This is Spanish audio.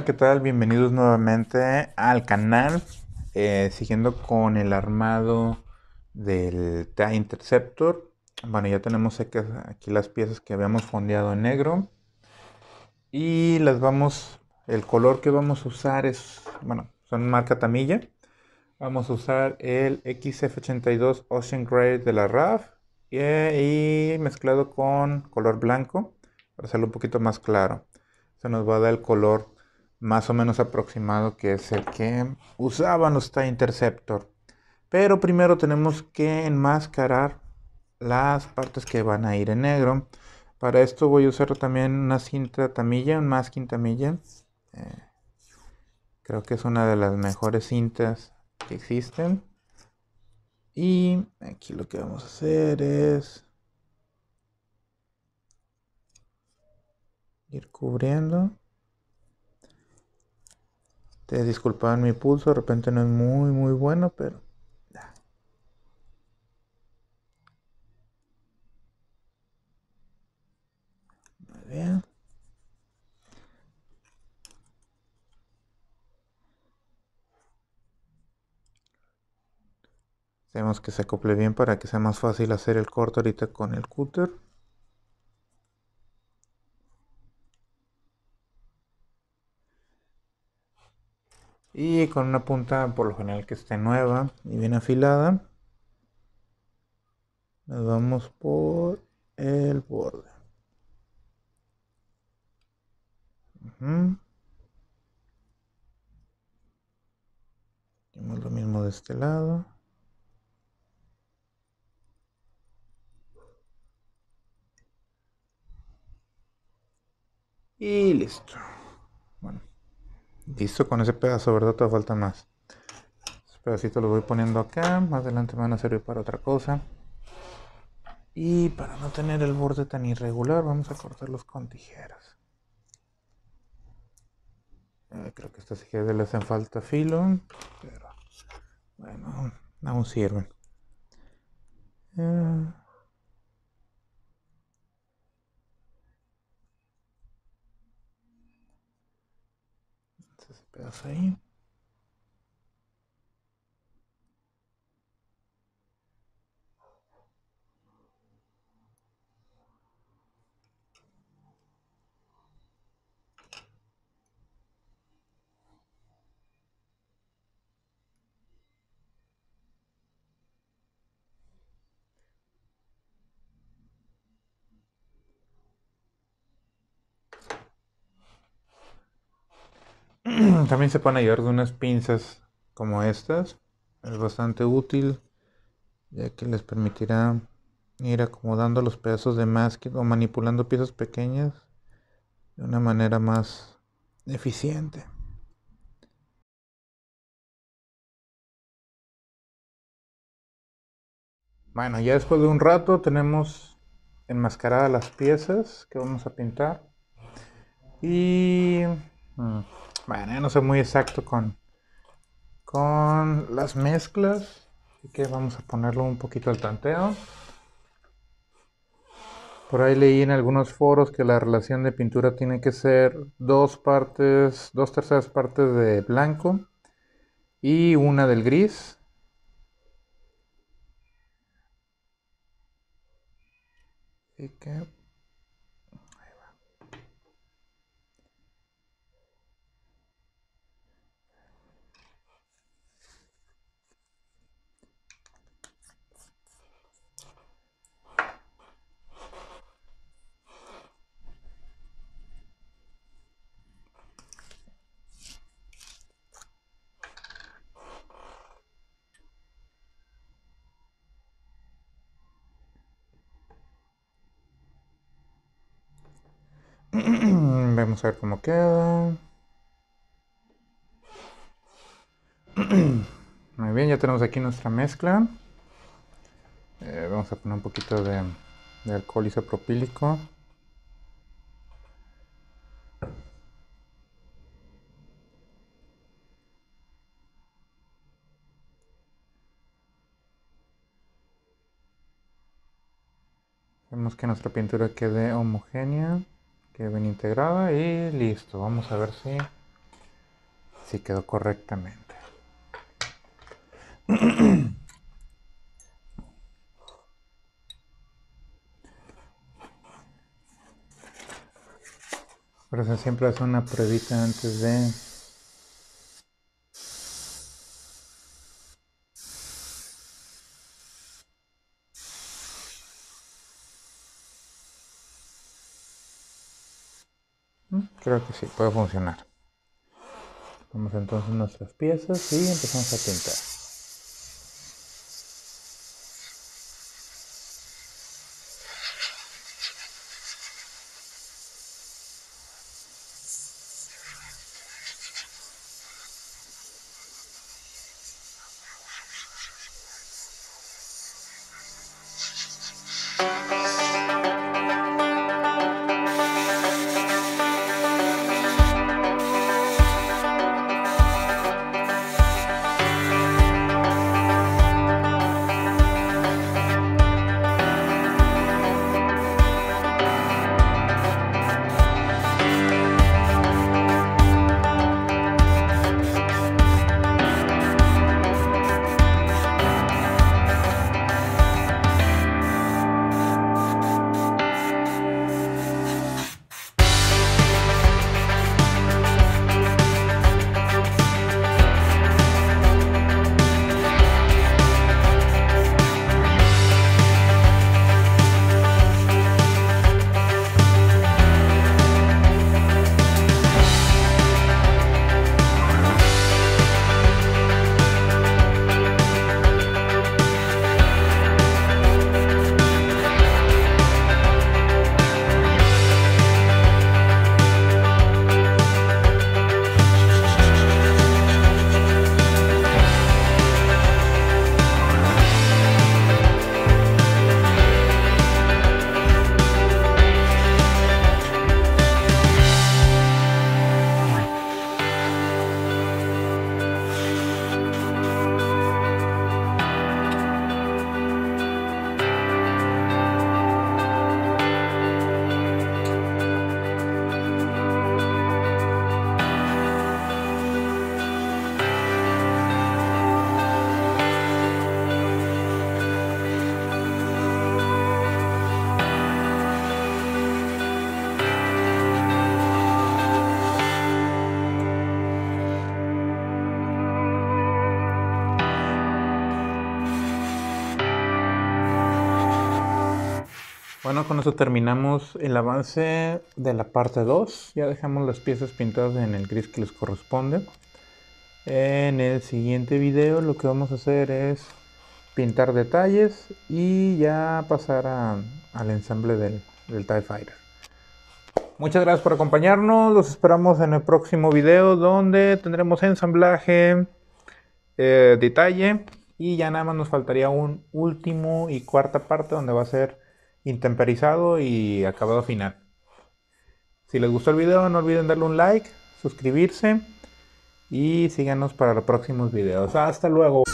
Hola, ¿qué tal? Bienvenidos nuevamente al canal. Eh, siguiendo con el armado del TIE Interceptor. Bueno, ya tenemos aquí las piezas que habíamos fondeado en negro. Y las vamos, el color que vamos a usar es, bueno, son marca Tamilla. Vamos a usar el XF82 Ocean Grey de la RAF y, mezclado con color blanco para hacerlo un poquito más claro. Se nos va a dar el color más o menos aproximado que es el que usaban los TIE Interceptor. Pero primero tenemos que enmascarar las partes que van a ir en negro. Para esto voy a usar también una cinta tamilla, un masking tamilla. Eh, creo que es una de las mejores cintas que existen. Y aquí lo que vamos a hacer es ir cubriendo. Te mi pulso, de repente no es muy muy bueno, pero bien. Tenemos que se acople bien para que sea más fácil hacer el corte ahorita con el cúter. Y con una punta por lo general que esté nueva y bien afilada. Nos vamos por el borde. Hacemos lo mismo de este lado. Y listo. Listo con ese pedazo, ¿verdad? Todavía falta más. Ese pedacito lo voy poniendo acá. Más adelante me van a servir para otra cosa. Y para no tener el borde tan irregular, vamos a cortarlos con tijeras. Eh, creo que estas tijeras le hacen falta filo, pero bueno, aún sirven. Eh, ese pedazo También se pueden ayudar de unas pinzas como estas. Es bastante útil ya que les permitirá ir acomodando los pedazos de masking o manipulando piezas pequeñas de una manera más eficiente. Bueno, ya después de un rato tenemos enmascaradas las piezas que vamos a pintar. Y... Mm, bueno, no soy muy exacto con, con las mezclas. Así que vamos a ponerlo un poquito al tanteo. Por ahí leí en algunos foros que la relación de pintura tiene que ser dos partes, dos terceras partes de blanco y una del gris. Así que Vamos a ver cómo queda. Muy bien, ya tenemos aquí nuestra mezcla. Eh, vamos a poner un poquito de, de alcohol isopropílico. Vemos que nuestra pintura quede homogénea, quede bien integrada y listo. Vamos a ver si Sí quedó correctamente. Por eso siempre hace una pruebita antes de creo que sí, puede funcionar. Vamos entonces nuestras piezas y empezamos a pintar. Bueno, con eso terminamos el avance de la parte 2. Ya dejamos las piezas pintadas en el gris que les corresponde. En el siguiente video lo que vamos a hacer es pintar detalles y ya pasar al ensamble del, TIE Fighter. Muchas gracias por acompañarnos. Los esperamos en el próximo video donde tendremos ensamblaje, eh, detalle y ya nada más nos faltaría un último y cuarta parte donde va a ser intemperizado y acabado final. Si les gustó el video no olviden darle un like, suscribirse y síganos para los próximos videos. Hasta luego.